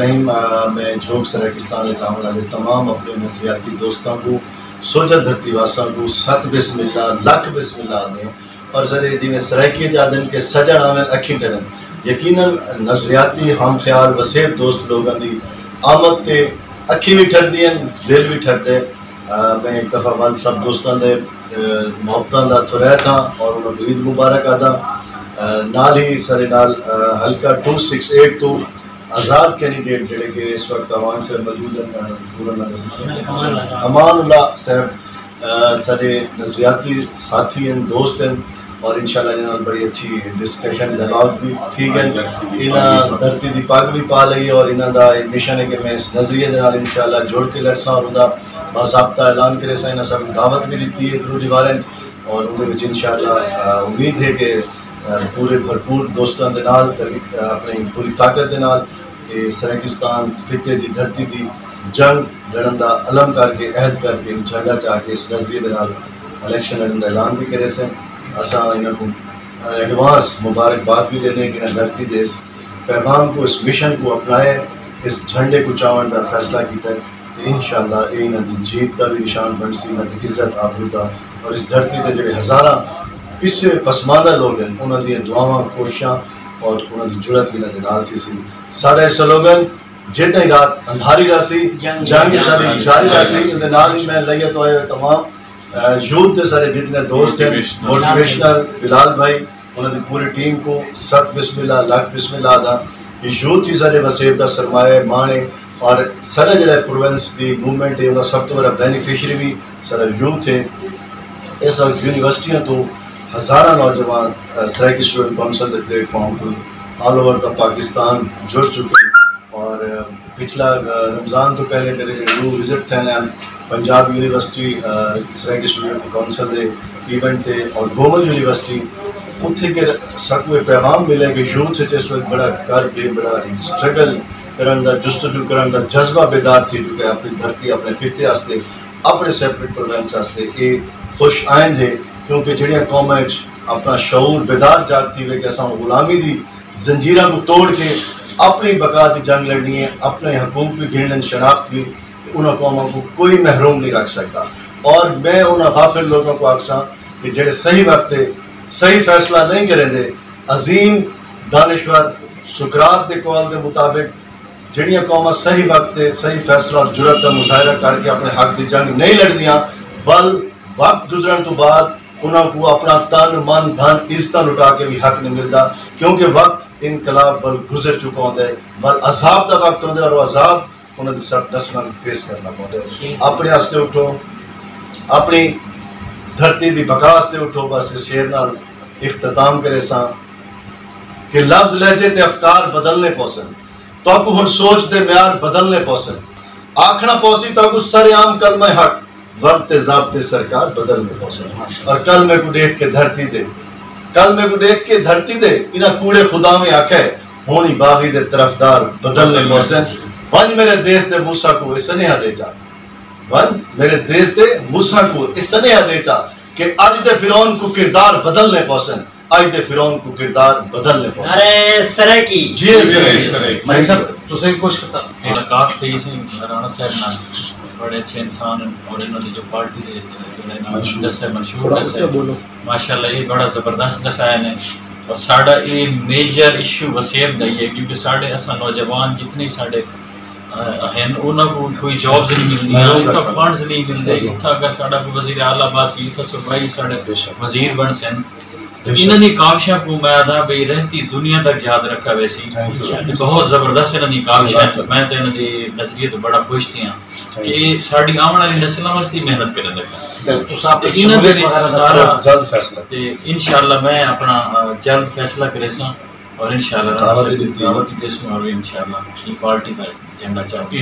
रहीम मैं झोंक सराकिस्तान वाले तमाम अपने नजरियाती दोस्तों को सोजा धरती वासा को सत बिस्मिल्ला लख बिस्मिल्ला दें। और सर जिमें सराकी जादन के सजन आवन अखी डरन यकीन नजरियाती हम ख्याल वसेब दोस्त लोगों की आमद से अखी भी ठरदी दिल भी ठरते मैं एक दफ़ा वन सब दोस्तों ने मुहब्बतों का तुरैया था और उन्होंने ईद मुबारक आदा नाल ही सारे नाल हल्का टू सिक्स एट टू आज़ाद कैंडिडेट जोड़े कि इस वक्त अवान से मौजूद पूरा अमानुल्ला साहब। सारे नजरियाती साथी हैं दोस्त हैं और इंशाल्लाह बड़ी अच्छी डिस्कशन डायलॉग भी ठीक है। इन्हें धरती की पग भी पा ली और इन्हों का मिशन है कि मैं इस नज़रिए के इंशाल्लाह जुड़ के लड़सा और उनका बाबा ऐलान करे सा इन्हें सब दावत भी दी है गुरु दीवारें और उन्हें इंशाल्लाह उम्मीद है कि पूरे भरपूर दोस्तों के नाल अपनी पूरी ताकत के नाल सैकिस्तान खिते की धरती की जंग लड़न का अलम करके अहद करके जगह जाके इस नज़रिए के इलेक्शन लड़न का ऐलान भी करे से असा इन्हों एडवांस मुबारकबाद भी देने कि धरती के इस पैगाम को इस मिशन को अपनाए इस झंडे को चावन का फैसला किया इन शाला जीत का भी निशान बन सी इन्होंने इज़्ज़त आबरू का और इस धरती के जो हज़ारा पिछे पसमानदा लोग हैं उन्होंने दुआव कोशिशा और उन्होंने ज़रूरत भी इन्होंने नाल थी सी। स्लोगन जेदा ही रात अंधारी रासी जंग सारी जारी रासी नाल ही मैं लइया तो आया तमाम। यूथ के सारे जितने दोस्त हैं मोटिवेशनल बिलाल भाई उन्होंने पूरी टीम को सत बिस्मिल्ला लख बिस्मिल्ला दा। यूथ ही सारे वसेब का सरमाया माने और सारा जो प्रोवेंस की मूवमेंट है सब तो बड़ा बेनीफिशरी भी सारा यूथ है। इस वक्त यूनिवर्सिटियों तो हज़ारा नौजवान सराकी स्टूडेंट काउंसिल के प्लेटफॉर्म पर ऑल ओवर द पाकिस्तान जुड़ चुके हैं। और पिछला रमज़ान तो पहले मेरे रूह विज़िट थे Punjab university Saraiki student council के इवेंट थे और गोमल यूनिवर्सिटी उत्थे के सकवे पैगाम मिले कि यूथ इस वक्त बड़ा कर के, बड़ा स्ट्रगल करन का जुस्तजू जज्बा बेदार थी चुका है अपनी धरती, अपने खिते अपने सैपरेट प्रोवेंस ये खुश है क्योंकि जड़िया कौम अपना शूर बेदार जागती हुए कि असा गुलामी की जंजीर को तोड़ के अपनी बका की जंग लड़नी है अपने हकूक भी गिणन शनाख्त भी उन्होंने कौमों को कोई महरूम नहीं रख सकता और मैं उन्होंने गाफिल लोगों को आखसा कि जेडे सही वक्त सही फैसला नहीं करेंगे अजीम, दानश्वर, सुकरात के कौल के मुताबिक जड़िया कौम सही वक्त सही फैसला और जुरत का मुजाहरा करके अपने हक की जंग नहीं लड़दियाँ, बल वक्त गुजरन तो बाद उन्होंने अपना तन, मन, धन, इज़्ज़त लुटा के भी हक नहीं मिलता, क्योंकि वक्त इनकलाब बल गुजर चुका होंगे बल अजाब का वक्त होंगे और अजाब उन्होंने सब दसना फेस करना पौधे अपने आस्ते उठो, अपनी धरती की बकास उठो, बस शेर नाल इख्ताम करे सा कि लफ्ज, लहजे ते अफकार बदलने पौसन तो हम सोच दे, म्यार बदलने पौसन आखना पौसी तो सरेआम कलम हक। वक्त जबते सरकार बदल में पहुँचे। और कल मेरे को देख के धरती दे। कल मेरे को देख के धरती दे। इना कूड़े खुदा में आखे होनी बागी दे तरफदार बदलने पहुँचे। वन मेरे देश दे मूसा को इसने ले जा। वन मेरे देश दे मूसा को इसने ले जा कि आज दे फिरौन को किरदार बदलने पहुँचे। आज दे फिरौन को किरदार बदलने पहुँचे अरे सरे की जी सरे मैं सब तुसे कुछ पता मुलाकात थी सी राणा साहब ना बड़े अच्छे इंसान और इन्होंने जो पार्टी दे जो दस मंशूर। दस माशाल्लाह ये बड़ा ज़बरदस्त दसाया ने। और साड़ा ये मेजर इशू वसेब दा है क्योंकि साढ़े असा नौजवान जितने साढ़े हैं उन्होंने कोई जॉब्स नहीं मिलती इतना फंड्स नहीं मिलते इतना अगर साड़ा कोई वज़ीर आला बासी इतना सुबाई साढ़े वज़ीर बन सन। इन्होंने काविशा को मैं आदा भाई रहती दुनिया तक याद रखा वैसी बहुत ज़बरदस्त इन्होंने काविशा। मैं तो इन्होंने नज़रिए तो बड़ा खुश थी कि साड़ी आने वाली नस्लों वास्ते मेहनत करने लगा सारा जल्द फैसला इंशाल्लाह मैं अपना जल्द फैसला करे सा और इन दावत दे सूं और इंशाल्लाह पार्टी का झंडा चाहिए